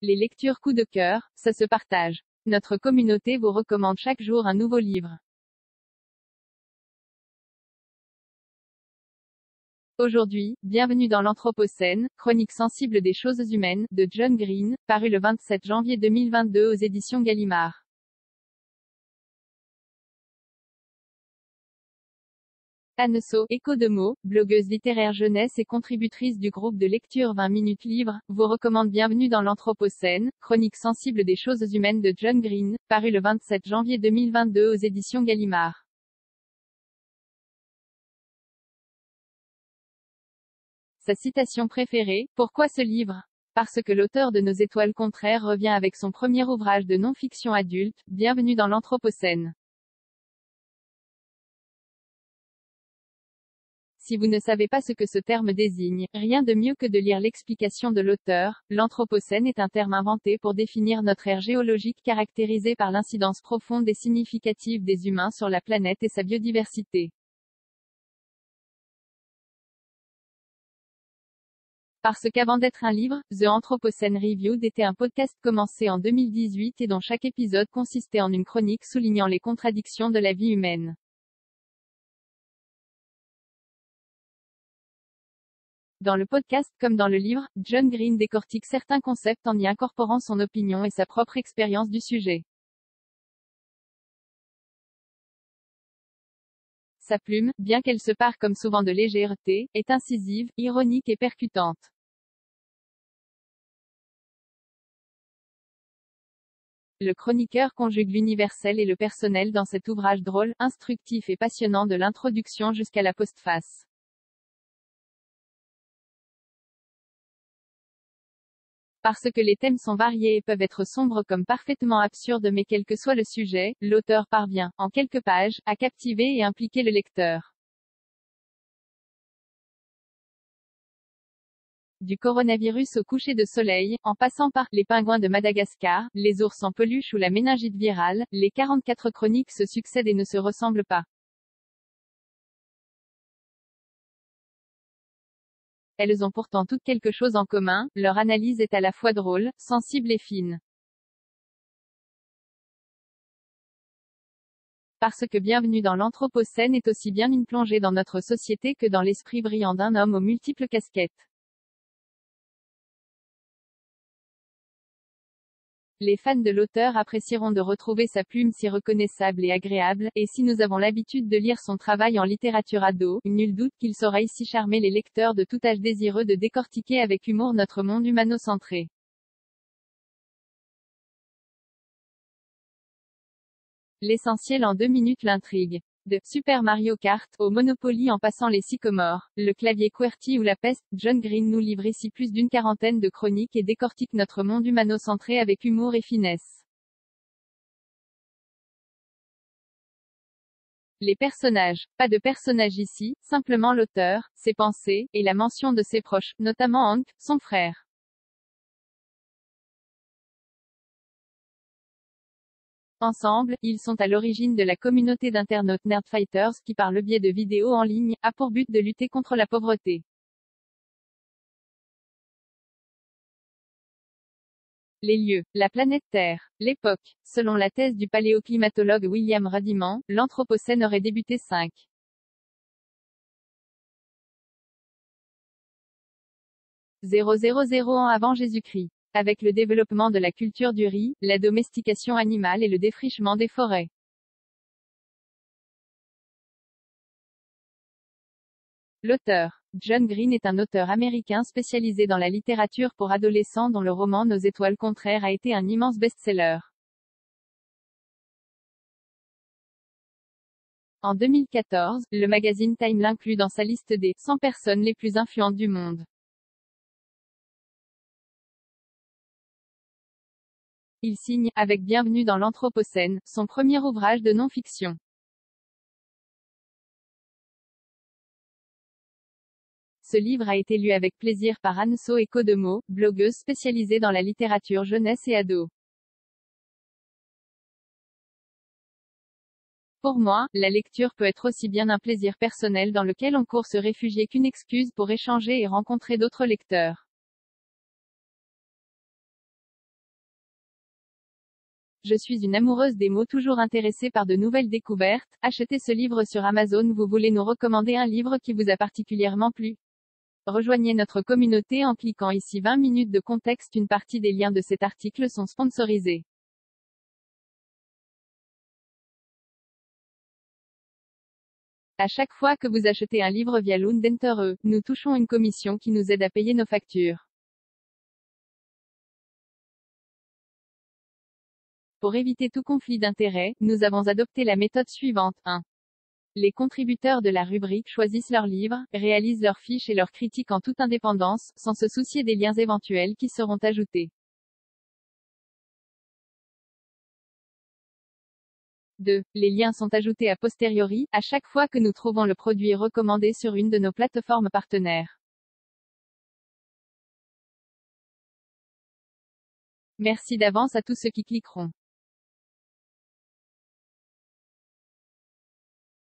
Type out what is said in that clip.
Les lectures coup de cœur, ça se partage. Notre communauté vous recommande chaque jour un nouveau livre. Aujourd'hui, bienvenue dans l'Anthropocène, chronique sensible des choses humaines, de John Green, paru le 27 janvier 2022 aux éditions Gallimard. Annesso, écho de mots, blogueuse littéraire jeunesse et contributrice du groupe de lecture 20 minutes livres, vous recommande Bienvenue dans l'Anthropocène, chronique sensible des choses humaines de John Green, paru le 27 janvier 2022 aux éditions Gallimard. Sa citation préférée, Pourquoi ce livre? Parce que l'auteur de Nos étoiles contraires revient avec son premier ouvrage de non-fiction adulte, Bienvenue dans l'Anthropocène. Si vous ne savez pas ce que ce terme désigne, rien de mieux que de lire l'explication de l'auteur. L'Anthropocène est un terme inventé pour définir notre ère géologique caractérisée par l'incidence profonde et significative des humains sur la planète et sa biodiversité. Parce qu'avant d'être un livre, The Anthropocène Reviewed était un podcast commencé en 2018 et dont chaque épisode consistait en une chronique soulignant les contradictions de la vie humaine. Dans le podcast comme dans le livre, John Green décortique certains concepts en y incorporant son opinion et sa propre expérience du sujet. Sa plume, bien qu'elle se pare comme souvent de légèreté, est incisive, ironique et percutante. Le chroniqueur conjugue l'universel et le personnel dans cet ouvrage drôle, instructif et passionnant de l'introduction jusqu'à la postface. Parce que les thèmes sont variés et peuvent être sombres comme parfaitement absurdes mais quel que soit le sujet, l'auteur parvient, en quelques pages, à captiver et impliquer le lecteur. Du coronavirus au coucher de soleil, en passant par les pingouins de Madagascar, les ours en peluche ou la méningite virale, les 44 chroniques se succèdent et ne se ressemblent pas. Elles ont pourtant toutes quelque chose en commun, leur analyse est à la fois drôle, sensible et fine. Parce que Bienvenue dans l'Anthropocène est aussi bien une plongée dans notre société que dans l'esprit brillant d'un homme aux multiples casquettes. Les fans de l'auteur apprécieront de retrouver sa plume si reconnaissable et agréable, et si nous avons l'habitude de lire son travail en littérature ado, nul doute qu'il saura ici charmer les lecteurs de tout âge désireux de décortiquer avec humour notre monde humano-centré. L'essentiel en deux minutes l'intrigue. De Super Mario Kart au Monopoly en passant les sycomores, le clavier QWERTY ou la peste, John Green nous livre ici plus d'une quarantaine de chroniques et décortique notre monde humano-centré avec humour et finesse. Les personnages. Pas de personnages ici, simplement l'auteur, ses pensées, et la mention de ses proches, notamment Hank, son frère. Ensemble, ils sont à l'origine de la communauté d'internautes Nerdfighters qui par le biais de vidéos en ligne, a pour but de lutter contre la pauvreté. Les lieux, la planète Terre, l'époque. Selon la thèse du paléoclimatologue William Radiman, l'Anthropocène aurait débuté 5. 000 ans avant Jésus-Christ avec le développement de la culture du riz, la domestication animale et le défrichement des forêts. L'auteur. John Green est un auteur américain spécialisé dans la littérature pour adolescents dont le roman Nos étoiles contraires a été un immense best-seller. En 2014, le magazine Time l'inclut dans sa liste des 100 personnes les plus influentes du monde. Il signe, avec Bienvenue dans l'Anthropocène, son premier ouvrage de non-fiction. Ce livre a été lu avec plaisir par Anne So et Codemo, blogueuse spécialisée dans la littérature jeunesse et ado. Pour moi, la lecture peut être aussi bien un plaisir personnel dans lequel on court se réfugier qu'une excuse pour échanger et rencontrer d'autres lecteurs. Je suis une amoureuse des mots toujours intéressée par de nouvelles découvertes. Achetez ce livre sur Amazon. Vous voulez nous recommander un livre qui vous a particulièrement plu? Rejoignez notre communauté en cliquant ici 20 minutes de contexte. Une partie des liens de cet article sont sponsorisés. À chaque fois que vous achetez un livre via Lundentere, nous touchons une commission qui nous aide à payer nos factures. Pour éviter tout conflit d'intérêts, nous avons adopté la méthode suivante. 1. Les contributeurs de la rubrique choisissent leurs livres, réalisent leurs fiches et leurs critiques en toute indépendance, sans se soucier des liens éventuels qui seront ajoutés. 2. Les liens sont ajoutés a posteriori, à chaque fois que nous trouvons le produit recommandé sur une de nos plateformes partenaires. Merci d'avance à tous ceux qui cliqueront.